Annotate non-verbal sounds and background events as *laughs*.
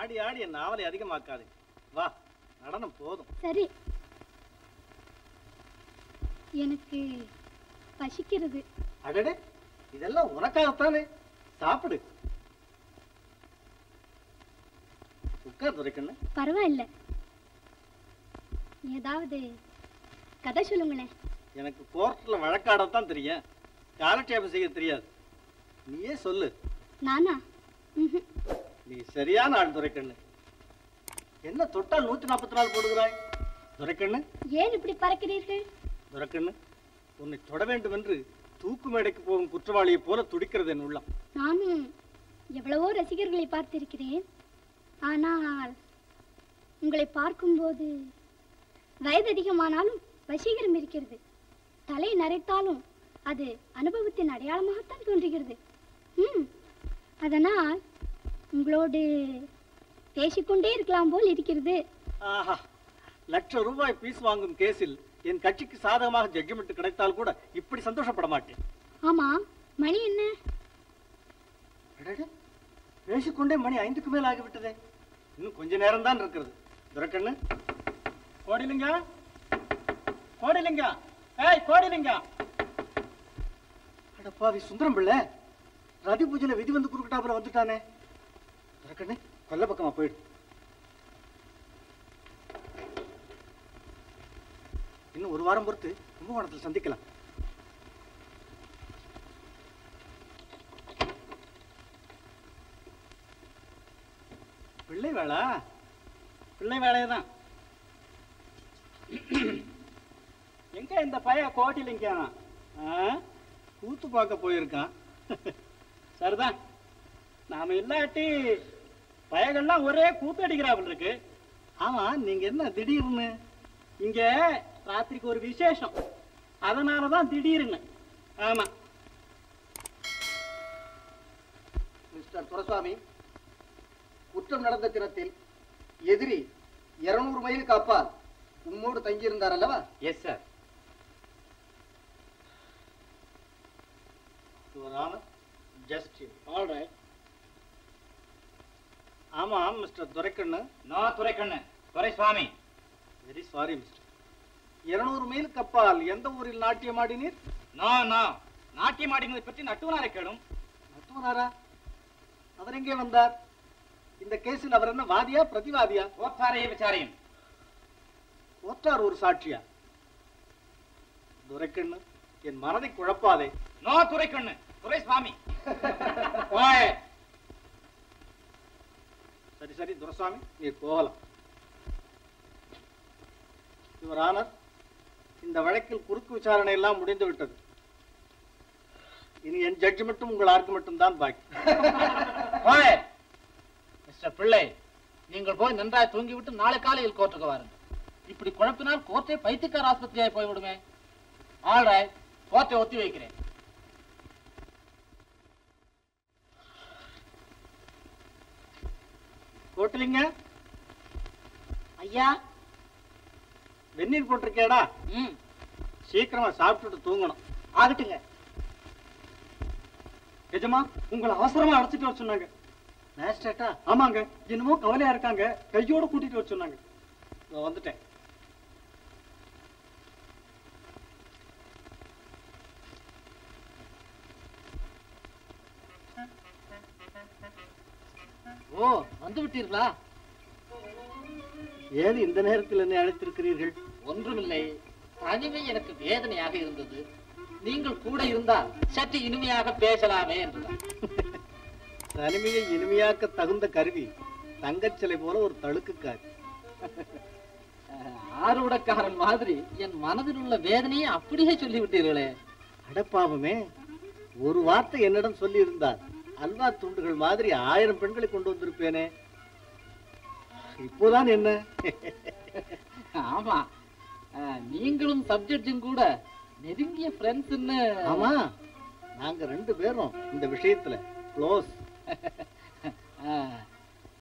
ஆடி ஆடி என் நாவலை அதிகமாக்காது. வா நடனம் போதும். சரி. எனக்கு பசிக்கிறது. அடடே இதெல்லாம் உனக்காகத்தானே? சாப்பிடு. உட்கார் துரைக்கண்ணு. பரவாயில்ல. ஏதாவது கதை சொல்லுங்களேன் எனக்கு கோர்ட்ல வழக்காடத்தான் தெரியும். காலட்சேபம் செய்ய தெரியாது. நீயே சொல்லு. நானா. நீ சரியான ஆள் துரைக்கண்ணு. என்ன தொட்டால் நூத்தி நாற்பத்தி நாலு போடுகிறாய்? துரைக்கண்ணு? ஏன் இப்படி பறக்கிறீர்கள்? துரைக்கண்ணு உன்னை தொட வேண்டும் என்று தூக்கு மேடைக்கு போகும் குற்றவாளியைப் போல துடிக்கிறது என் உள்ளம். நானும் எவ்வளவோ ரசிகர்களை பார்த்திருக்கிறேன். ஆனால் உங்களை பார்க்கும்போது வயது அதிகமானாலும் வசீகரம் இருக்கிறது. தலை நரைத்தாலும் அது அனுபவத்தின் அடையாளமாகத்தான் தோன்றுகிறது. ம் அதனால் உங்களோடு பேசிக்கொண்டே இருக்கலாம் போல் இருக்கிறது. ஆஹா லட்சம் ரூபாய் பீஸ் வாங்கும் கேஸில் என் கட்சிக்கு சாதகமாக ஜட்ஜ்மெண்ட் கிடைத்தால் கூட இப்படி சந்தோஷப்பட மாட்டேன். ஆமா மணி என்ன? பேசிக்கொண்டே மணி ஐந்துக்கு மேல் ஆகிவிட்டதே. இன்னும் கொஞ்ச நேரம் தான் இருக்கிறது. துரைக்கண்ணு கோடிலிங்க கோடிலிங்க ஏய் கோடிலிங்க. அடப்பாவி சுந்தரம் பிள்ளை ரதி பூஜையில விதி வந்து குறுக்கிட்டாப்புல வந்துட்டானே. துரைக்கண்ணு கொல்ல பக்கமா போயிடு இன்னும் ஒரு வாரம் பொறுத்து கும்பகோணத்தில் சந்திக்கலாம் பிள்ளை வேலை பிள்ளை வேலையை தான் எங்க இந்த பைய கோட்டிலிங்க கூத்து பார்க்க போயிருக்கான் சரிதான் நாம இல்லாட்டி பயங்கள்லாம் ஒரே கூத்து அடிக்கிறாப்புல இருக்கு. ஆமா நீங்க என்ன திடீர்னு? இங்க ராத்திரிக்கு ஒரு விசேஷம். அதனாலதான் திடீர்னு. ஆமா. மிஸ்டர் துரசாமி குற்றம் நடந்த தினத்தில் எதிரி இருநூறு மைலுக்கு அப்பால் உம்மோடு தங்கியிருந்தார் அல்லவா? Yes sir just all right ஆமாம் mister Duraikannu. No Duraikannu. Duraiswamy very sorry mister இருநூறு மைலுக்கு அப்பால் எந்த ஊரில் நாட்டியம் ஆடினீர்? No no. நாட்டியம் ஆடினதை பற்றி நட்டுவனாரை கேளும். நட்டுவனாரா? அவர் எங்கே வந்தார்? இந்த கேஸில் அவர் என்ன வாதியா பிரதிவாதியா? கோத்தாரையே விசாரியும். ஒற்றார் ஒரு சாட்சியா? துரைக்கண்ணு என் மனதை குழப்பாதே. நோ துரைக்கண்ணு. துரைசுவாமி சரி *laughs* சரி துரசாமி நீர் போகலாம். யுவர் ஆனர் இந்த வழக்கில் குறுக்கு விசாரணை எல்லாம் முடிந்து விட்டது. இனி என் ஜட்ஜ்மெண்ட்டும் உங்கள் ஆர்க்கு மட்டும்தான் பாக்கி. *laughs* மிஸ்டர் பிள்ளை நீங்கள் போய் நன்றாய் தூங்கிவிட்டு நாளை காலையில் கோர்ட்டுக்கு வாருங்கள். இப்படி குழப்பினால் கோர்ட்டை பைத்தியக்கார ஆஸ்பத்திரியாய் போய்விடுமே. ஆல்ரைட் கோர்ட்டை ஒத்தி வைக்கிறேன் கோட்டிலிங்க ஐயா. வெந்நீர் போட்டிருக்கேடா ம். சீக்கிரமா சாப்பிட்டுட்டு தூங்கணும். ஆகட்டுங்க. எஜமா உங்களை அவசரமா அழைச்சிட்டு வர சொன்னாங்க. மேஜிஸ்ட்ரேட்டா ஆமாங்க. என்னமோ கவலையா இருக்காங்க. கையோட கூட்டிட்டு வர சொன்னாங்க. வந்துட்டேன். ஓ வந்து விட்டீர்களா? ஏன் இந்த நேரத்தில் என்னை அழைத்திருக்கிறீர்கள்? ஒன்றுமில்லை. தனிமை எனக்கு வேதனையாக இருந்தது. நீங்கள் கூட இருந்தால் சற்று இனிமையாக பேசலாமே என்றுதான். *laughs* தனிமையை இனிமையாக்க தகுந்த கருவி தங்கச் சிலை போல ஒரு தழுக்குக்காரி. *laughs* ஆறுவடக்காரன் மாதிரி என் மனதில் உள்ள வேதனையை அப்படியே சொல்லிவிட்டீர்களே. அடப்பாவமே ஒரு வார்த்தை என்னிடம் சொல்லி இருந்தார் அல்வா துண்டுகள் மாதிரி ஆயிரம் பெண்களை கொண்டு வந்திருப்பேனே. இப்போதான் என்ன? ஆமா. நீங்களும் சப்ஜெக்டும் கூட நெருங்கிய ஃப்ரெண்ட்ஸ்னு ஆமா. நாங்க ரெண்டு பேரும் இந்த விஷயத்துல க்ளோஸ்